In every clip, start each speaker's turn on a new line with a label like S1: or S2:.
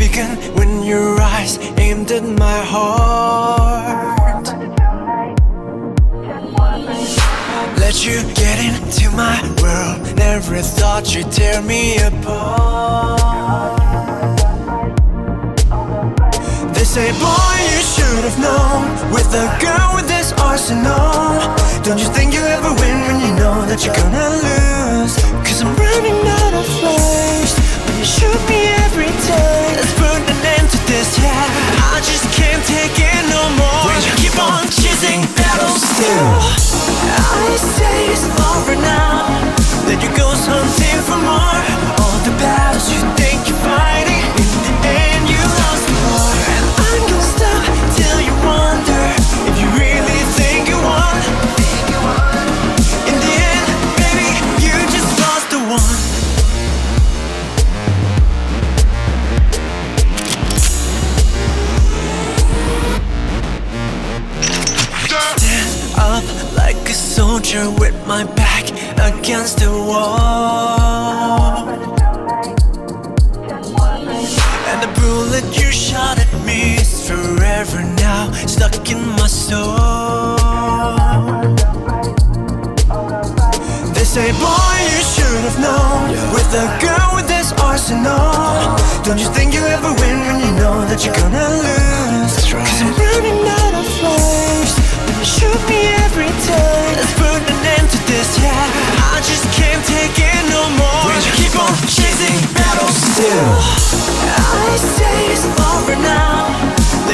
S1: began when your eyes aimed at my heart. Let you get into my world. Never thought you'd tear me apart. They say, boy, you should have known. With a girl with this arsenal, don't you think you'll ever win when you know that you're gonna lose? Brasil. Up like a soldier with my back against the wall. And the bullet you shot at me is forever now stuck in my soul. They say, boy, you should have known. With a girl with this arsenal, don't you think you'll ever win when you know that you're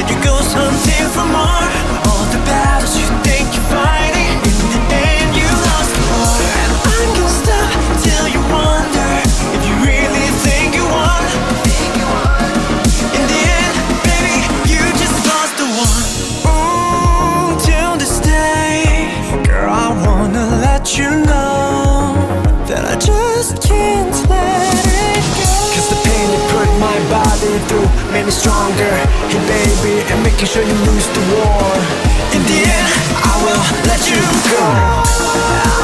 S1: you go something for more. All the battles you think you're fighting. And you lost more I'm gonna stop until you wonder if you really think you are Think you In the end baby You just lost the one Will this day. Girl I wanna let you know that I just can't let body through made me stronger. Hey, baby, and making sure you lose the war. In the end, I will let you go.